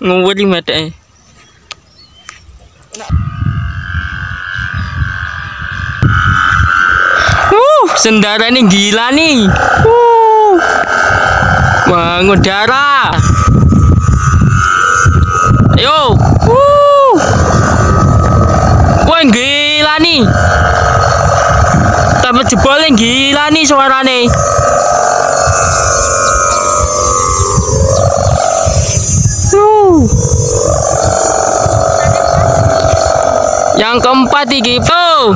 Nguri mete. Uh, sendara ini gila nih. Uh. Mengudara. Ayo. Uh. Wah, gila nih. Tambah jebol yang gila nih suaranya. Yang keempat oh.